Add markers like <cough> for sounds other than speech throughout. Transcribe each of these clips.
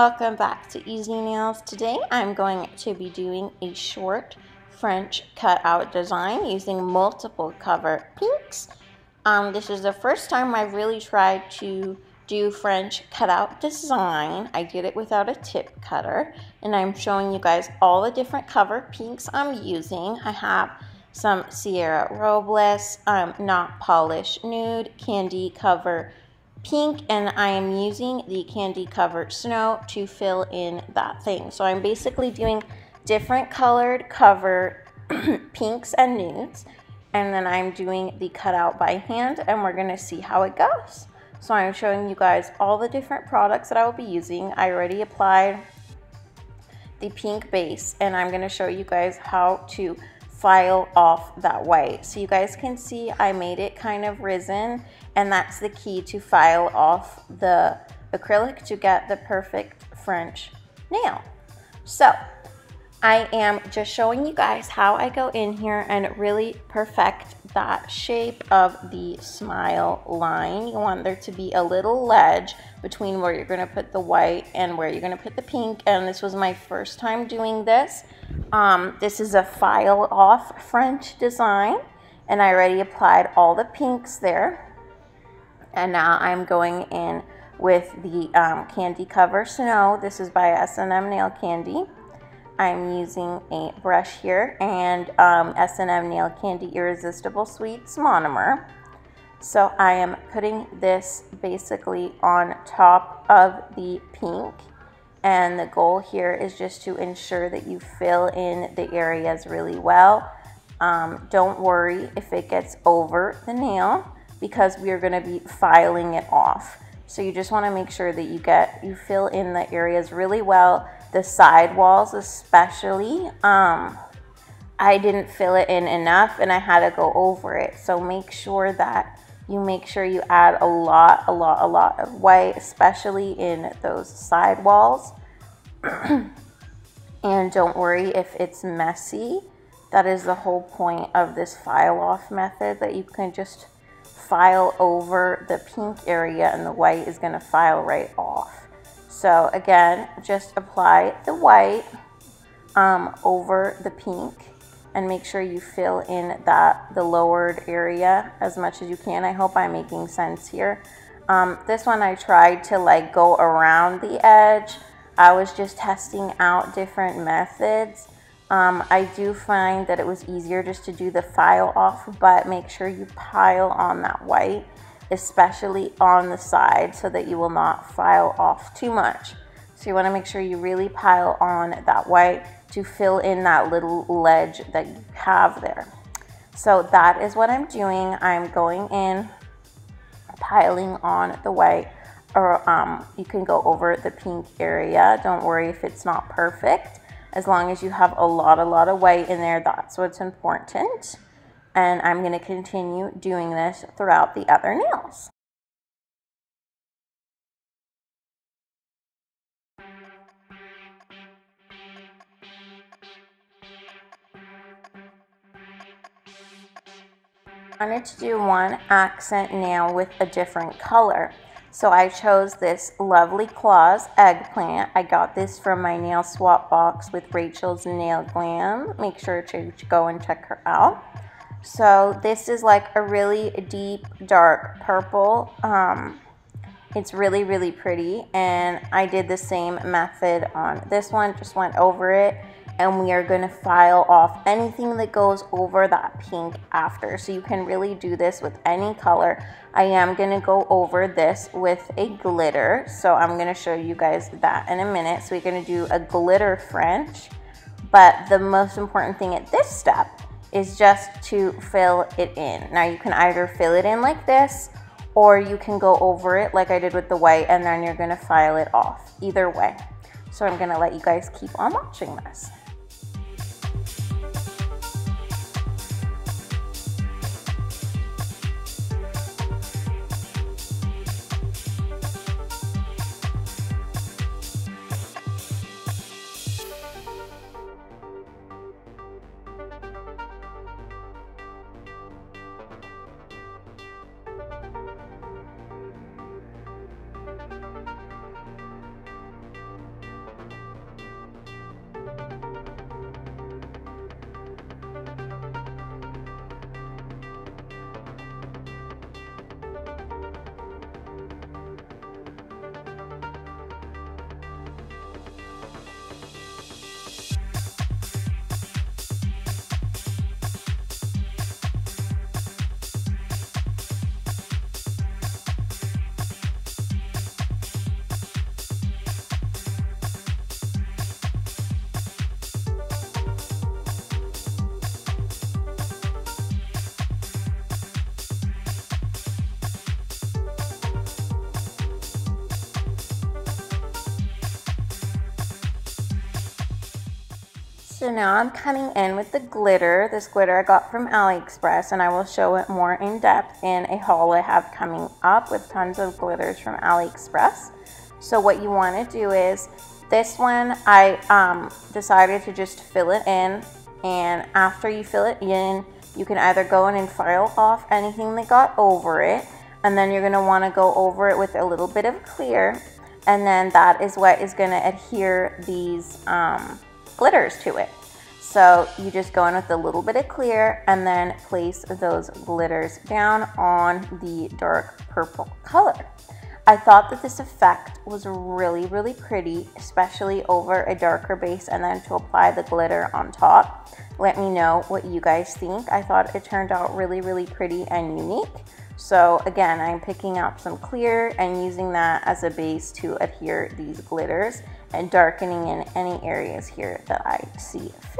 welcome back to Easy Nails. Today I'm going to be doing a short French cutout design using multiple cover pinks. Um, this is the first time I've really tried to do French cutout design. I did it without a tip cutter and I'm showing you guys all the different cover pinks I'm using. I have some Sierra Robles, um, Not Polish Nude, Candy Cover pink and I am using the candy covered snow to fill in that thing. So I'm basically doing different colored cover <clears throat> pinks and nudes and then I'm doing the cutout by hand and we're gonna see how it goes. So I'm showing you guys all the different products that I will be using. I already applied the pink base and I'm gonna show you guys how to file off that white. So you guys can see I made it kind of risen and that's the key to file off the acrylic to get the perfect French nail. So I am just showing you guys how I go in here and really perfect that shape of the smile line. You want there to be a little ledge between where you're going to put the white and where you're going to put the pink. And this was my first time doing this. Um, this is a file off French design. And I already applied all the pinks there. And now I'm going in with the um, Candy Cover Snow. This is by S&M Nail Candy. I'm using a brush here and um, S&M Nail Candy Irresistible Sweets Monomer. So I am putting this basically on top of the pink and the goal here is just to ensure that you fill in the areas really well. Um, don't worry if it gets over the nail because we are going to be filing it off. So you just want to make sure that you get you fill in the areas really well, the side walls especially. Um, I didn't fill it in enough and I had to go over it. So make sure that you make sure you add a lot, a lot, a lot of white, especially in those side walls. <clears throat> and don't worry if it's messy. That is the whole point of this file off method that you can just file over the pink area and the white is going to file right off. So again, just apply the white um, over the pink and make sure you fill in that the lowered area as much as you can. I hope I'm making sense here. Um, this one I tried to like go around the edge. I was just testing out different methods um, I do find that it was easier just to do the file off, but make sure you pile on that white, especially on the side so that you will not file off too much. So you want to make sure you really pile on that white to fill in that little ledge that you have there. So that is what I'm doing. I'm going in, piling on the white, or um, you can go over the pink area. Don't worry if it's not perfect as long as you have a lot, a lot of white in there, that's what's important. And I'm going to continue doing this throughout the other nails. I wanted to do one accent nail with a different color. So I chose this Lovely Claws eggplant. I got this from my nail swap box with Rachel's Nail Glam. Make sure to go and check her out. So this is like a really deep, dark purple. Um, it's really, really pretty. And I did the same method on this one. Just went over it and we are going to file off anything that goes over that pink after. So you can really do this with any color. I am going to go over this with a glitter. So I'm going to show you guys that in a minute. So we're going to do a glitter French. But the most important thing at this step is just to fill it in. Now you can either fill it in like this or you can go over it like I did with the white and then you're to file it off. Either way. So I'm to let you guys keep on watching this. So now I'm coming in with the glitter. This glitter I got from AliExpress and I will show it more in depth in a haul I have coming up with tons of glitters from AliExpress. So what you want to do is, this one I um, decided to just fill it in and after you fill it in, you can either go in and file off anything that got over it and then you're going to want to go over it with a little bit of clear and then that is what is going to adhere these um, glitters to it. So you just go in with a little bit of clear and then place those glitters down on the dark purple color. I thought that this effect was really, really pretty, especially over a darker base and then to apply the glitter on top. Let me know what you guys think. I thought it turned out really, really pretty and unique. So again, I'm picking up some clear and using that as a base to adhere these glitters and darkening in any areas here that I see fit.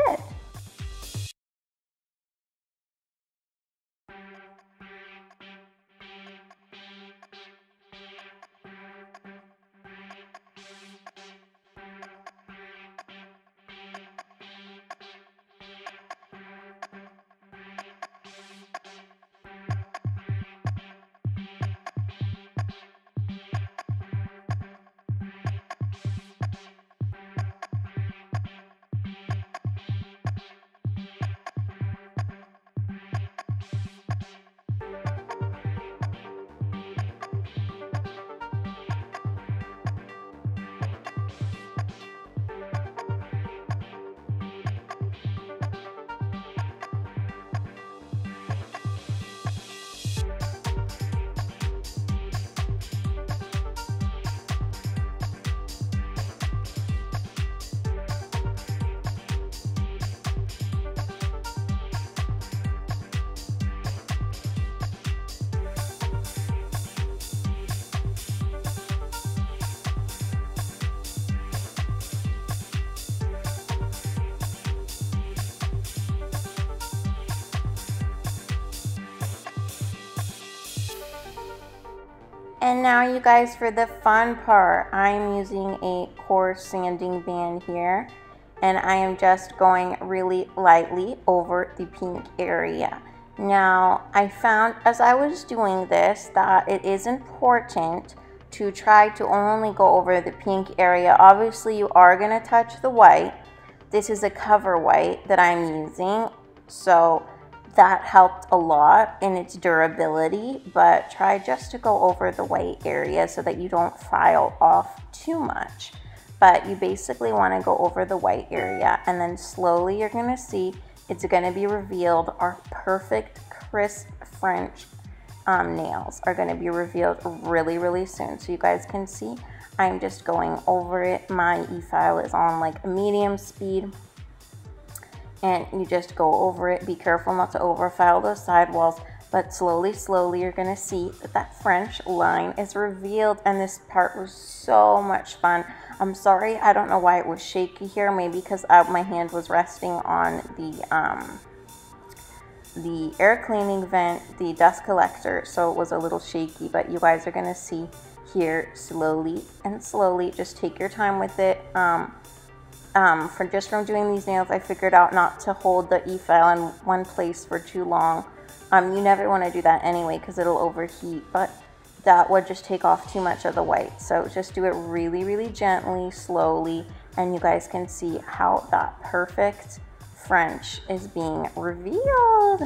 And now you guys for the fun part, I'm using a coarse sanding band here and I am just going really lightly over the pink area. Now I found as I was doing this that it is important to try to only go over the pink area. Obviously you are going to touch the white. This is a cover white that I'm using. So that helped a lot in its durability, but try just to go over the white area so that you don't file off too much. But you basically want to go over the white area and then slowly you're going to see it's going to be revealed. Our perfect crisp French um, nails are going to be revealed really, really soon. So you guys can see I'm just going over it. My e-file is on like a medium speed and you just go over it. Be careful not to overfile those sidewalls, but slowly, slowly you're gonna see that that French line is revealed and this part was so much fun. I'm sorry, I don't know why it was shaky here, maybe because my hand was resting on the, um, the air cleaning vent, the dust collector, so it was a little shaky, but you guys are gonna see here slowly and slowly, just take your time with it. Um, um, for just from doing these nails, I figured out not to hold the e-file in one place for too long. Um, you never want to do that anyway because it'll overheat, but that would just take off too much of the white. So just do it really, really gently, slowly, and you guys can see how that perfect French is being revealed.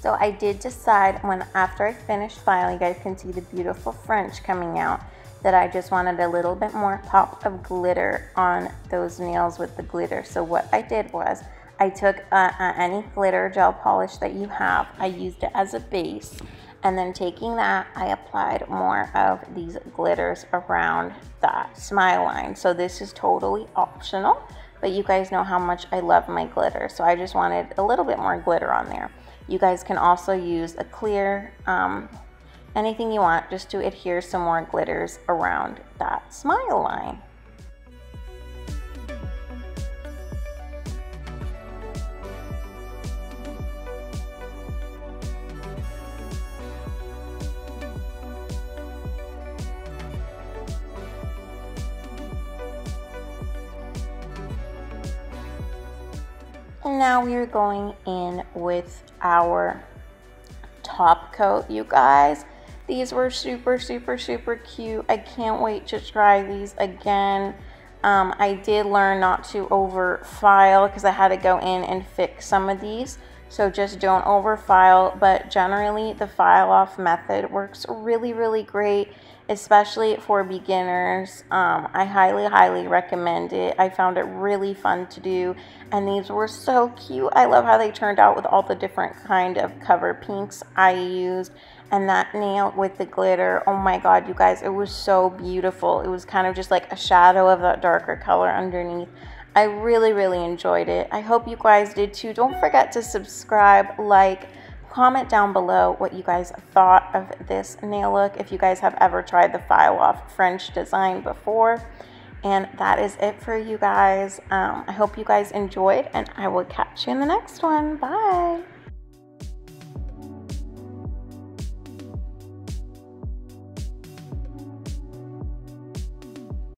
So I did decide when after I finished filing, you guys can see the beautiful French coming out, that I just wanted a little bit more pop of glitter on those nails with the glitter. So what I did was I took uh, uh, any glitter gel polish that you have, I used it as a base, and then taking that, I applied more of these glitters around that smile line. So this is totally optional, but you guys know how much I love my glitter. So I just wanted a little bit more glitter on there. You guys can also use a clear, um, anything you want just to adhere some more glitters around that smile line. Now we are going in with our top coat, you guys. These were super, super, super cute. I can't wait to try these again. Um, I did learn not to over file because I had to go in and fix some of these. So just don't over file, but generally the file off method works really, really great, especially for beginners. Um, I highly, highly recommend it. I found it really fun to do, and these were so cute. I love how they turned out with all the different kind of cover pinks I used and that nail with the glitter oh my god you guys it was so beautiful it was kind of just like a shadow of that darker color underneath i really really enjoyed it i hope you guys did too don't forget to subscribe like comment down below what you guys thought of this nail look if you guys have ever tried the file off french design before. And that is it for you guys. Um, i hope you guys enjoyed and i will catch you in the next one. Bye